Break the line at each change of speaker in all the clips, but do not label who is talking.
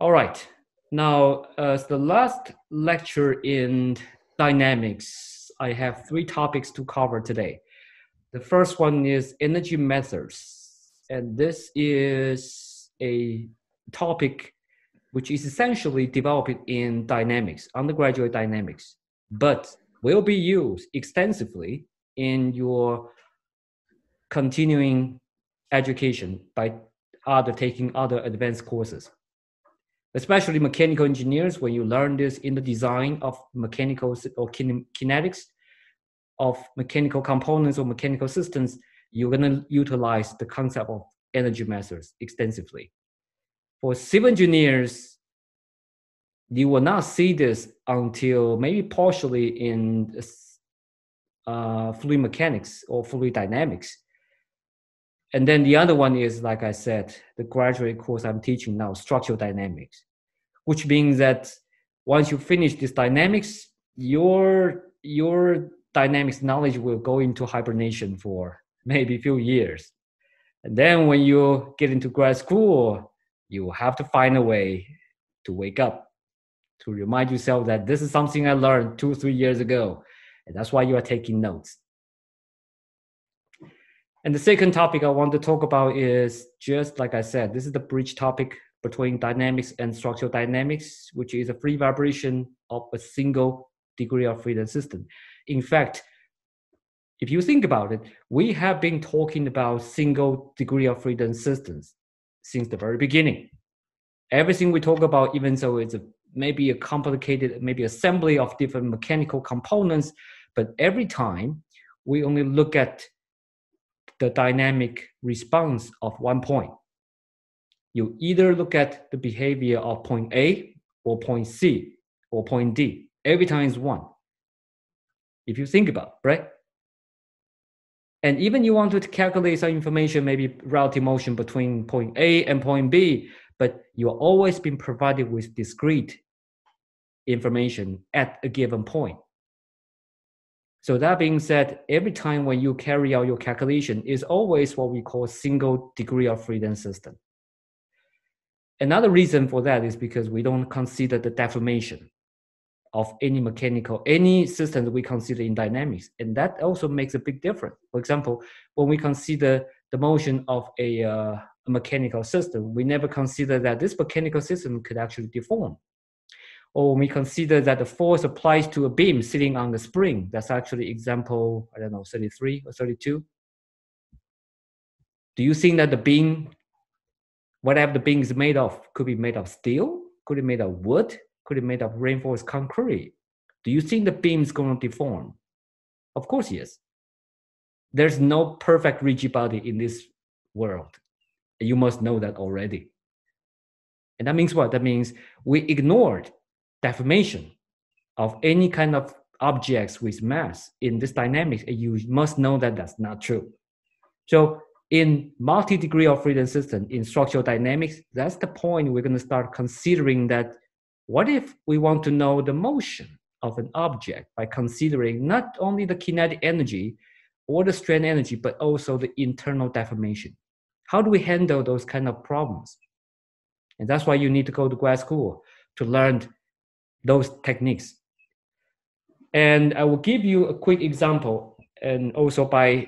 All right. Now, uh, as the last lecture in dynamics, I have three topics to cover today. The first one is energy methods. And this is a topic which is essentially developed in dynamics, undergraduate dynamics, but will be used extensively in your continuing education by other taking other advanced courses especially mechanical engineers when you learn this in the design of mechanical or kinetics of mechanical components or mechanical systems you're going to utilize the concept of energy methods extensively. For civil engineers you will not see this until maybe partially in uh, fluid mechanics or fluid dynamics. And then the other one is, like I said, the graduate course I'm teaching now, structural dynamics, which means that once you finish this dynamics, your your dynamics knowledge will go into hibernation for maybe a few years. And then when you get into grad school, you have to find a way to wake up, to remind yourself that this is something I learned two, three years ago. And that's why you are taking notes. And the second topic I want to talk about is just like I said, this is the bridge topic between dynamics and structural dynamics, which is a free vibration of a single degree of freedom system. In fact, if you think about it, we have been talking about single degree of freedom systems since the very beginning. Everything we talk about, even though it's a, maybe a complicated, maybe assembly of different mechanical components, but every time we only look at the dynamic response of one point. You either look at the behavior of point A or point C or point D. Every time is one. If you think about, right? And even you want to calculate some information, maybe relative motion between point A and point B, but you're always being provided with discrete information at a given point. So that being said, every time when you carry out your calculation is always what we call single degree of freedom system. Another reason for that is because we don't consider the deformation of any mechanical, any system that we consider in dynamics. And that also makes a big difference. For example, when we consider the motion of a, uh, a mechanical system, we never consider that this mechanical system could actually deform or when we consider that the force applies to a beam sitting on the spring, that's actually example, I don't know, 33 or 32. Do you think that the beam, whatever the beam is made of, could be made of steel? Could be made of wood? Could be made of reinforced concrete? Do you think the beam is going to deform? Of course, yes. There's no perfect rigid body in this world. You must know that already. And that means what? That means we ignored deformation of any kind of objects with mass in this dynamics, you must know that that's not true. So in multi-degree of freedom system, in structural dynamics, that's the point we're going to start considering that what if we want to know the motion of an object by considering not only the kinetic energy or the strain energy, but also the internal deformation? How do we handle those kind of problems? And that's why you need to go to grad school to learn those techniques. And I will give you a quick example, and also by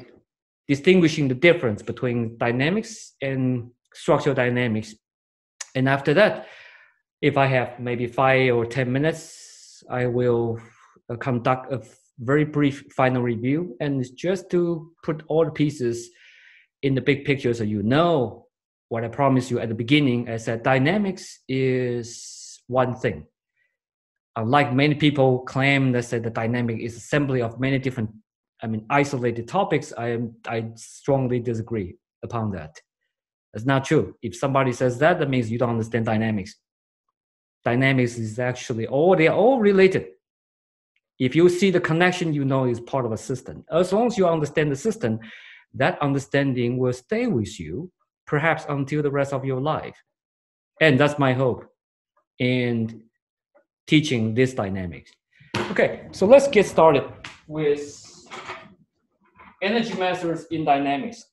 distinguishing the difference between dynamics and structural dynamics. And after that, if I have maybe five or 10 minutes, I will uh, conduct a very brief final review. And just to put all the pieces in the big picture so you know what I promised you at the beginning, I said dynamics is one thing Unlike many people claim that say the dynamic is assembly of many different i mean isolated topics i am i strongly disagree upon that. That's not true. If somebody says that that means you don't understand dynamics. Dynamics is actually all they're all related. If you see the connection you know is part of a system. As long as you understand the system that understanding will stay with you perhaps until the rest of your life. And that's my hope in teaching this dynamics. Okay, so let's get started with energy methods in dynamics.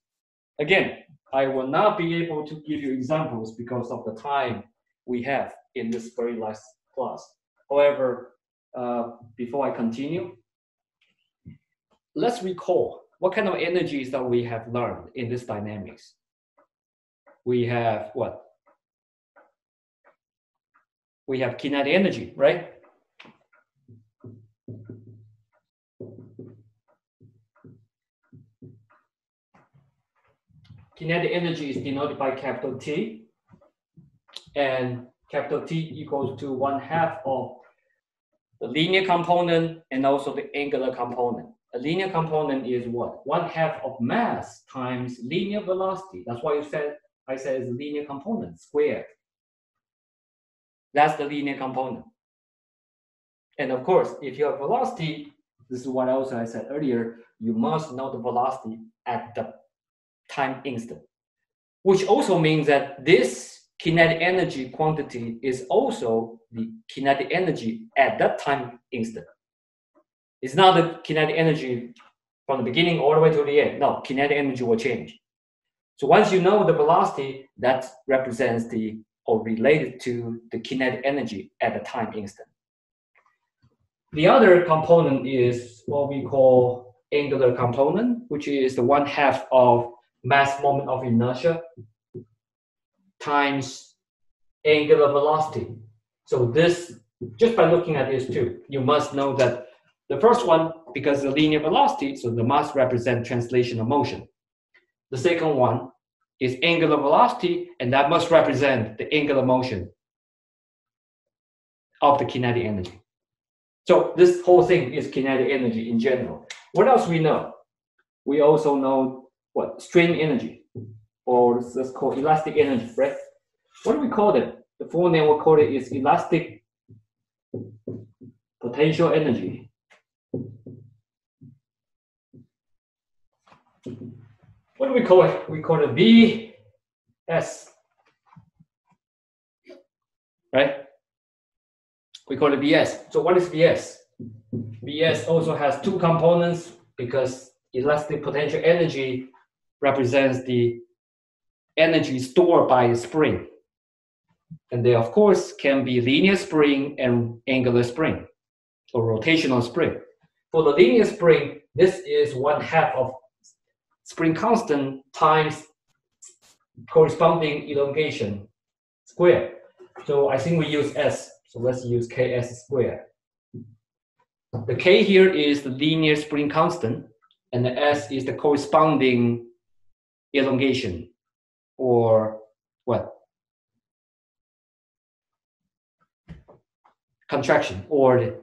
Again, I will not be able to give you examples because of the time we have in this very last class. However, uh, before I continue, let's recall what kind of energies that we have learned in this dynamics. We have what? We have kinetic energy, right? Kinetic energy is denoted by capital T, and capital T equals to one half of the linear component and also the angular component. A linear component is what? One half of mass times linear velocity. That's why you said I said it's linear component squared. That's the linear component. And of course, if you have velocity, this is what also I said earlier, you must know the velocity at the time instant, which also means that this kinetic energy quantity is also the kinetic energy at that time instant. It's not the kinetic energy from the beginning all the way to the end. No, kinetic energy will change. So once you know the velocity, that represents the or related to the kinetic energy at the time instant. The other component is what we call angular component, which is the one half of mass moment of inertia times angular velocity. So this, just by looking at these two, you must know that the first one, because the linear velocity, so the mass represent translational motion. The second one is angular velocity, and that must represent the angular motion of the kinetic energy. So this whole thing is kinetic energy in general. What else we know? We also know what strain energy or let's call elastic energy, right? What do we call it? The full name we call it is elastic potential energy. What do we call it? We call it VS. Right? We call it VS. So what is VS? VS also has two components because elastic potential energy represents the energy stored by a spring. And they, of course, can be linear spring and angular spring or rotational spring. For the linear spring, this is one half of spring constant times corresponding elongation square. So I think we use S. So let's use Ks squared. The K here is the linear spring constant, and the S is the corresponding elongation or what? Contraction or the,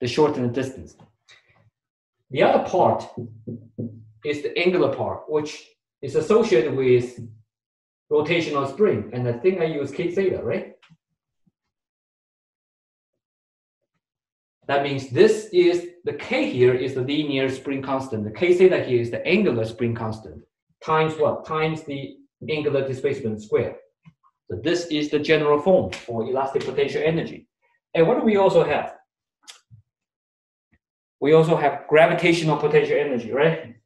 the shortened distance. The other part is the angular part, which is associated with rotational spring. And I think I use K theta, right? That means this is the K here is the linear spring constant. The K theta here is the angular spring constant times what? Times the angular displacement squared. So this is the general form for elastic potential energy. And what do we also have? We also have gravitational potential energy, right?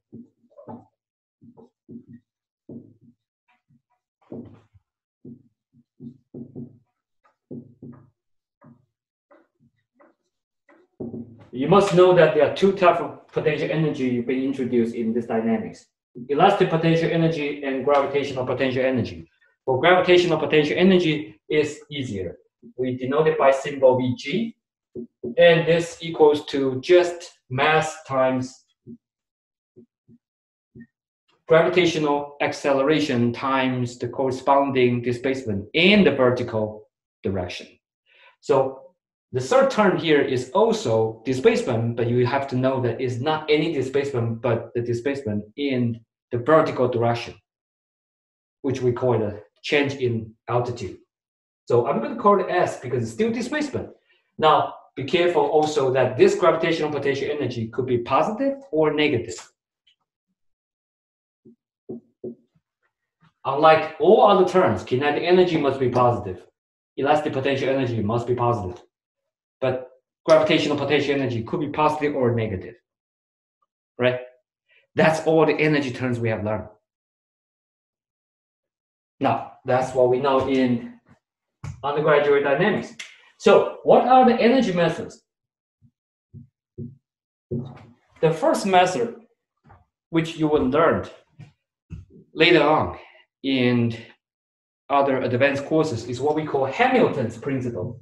You must know that there are two types of potential energy being introduced in this dynamics elastic potential energy and gravitational potential energy. For gravitational potential energy is easier. We denote it by symbol Vg, and this equals to just mass times gravitational acceleration times the corresponding displacement in the vertical direction. So the third term here is also displacement, but you have to know that it's not any displacement, but the displacement in the vertical direction, which we call the change in altitude. So I'm going to call it S because it's still displacement. Now, be careful also that this gravitational potential energy could be positive or negative. Unlike all other terms, kinetic energy must be positive. Elastic potential energy must be positive. But gravitational potential energy could be positive or negative. Right? That's all the energy terms we have learned. Now, that's what we know in undergraduate dynamics. So what are the energy methods? The first method, which you will learn later on in other advanced courses, is what we call Hamilton's principle.